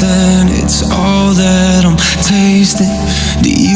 then it's all that I'm tasting. Do you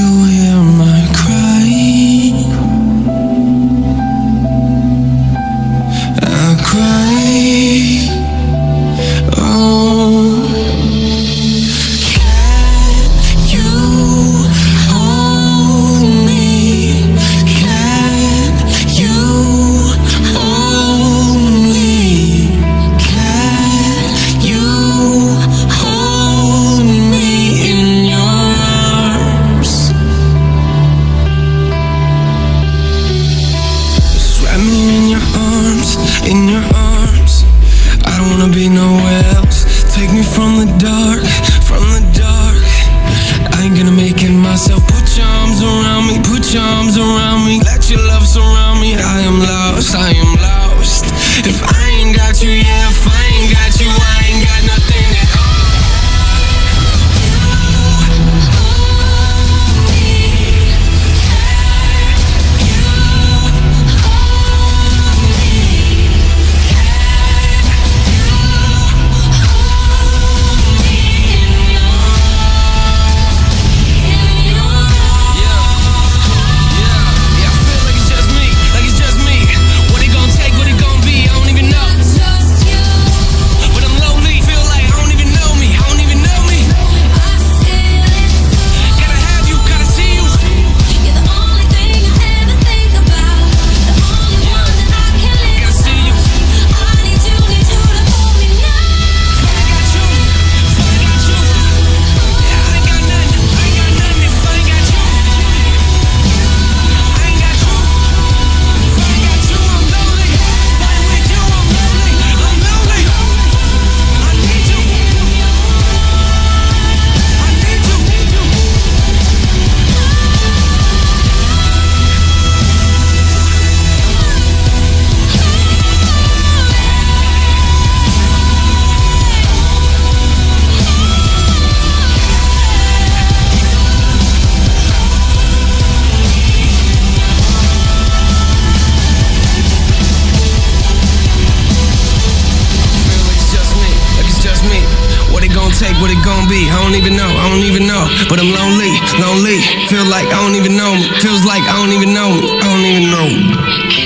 what it gon' be. I don't even know, I don't even know. But I'm lonely, lonely. Feel like I don't even know me. Feels like I don't even know me. I don't even know me.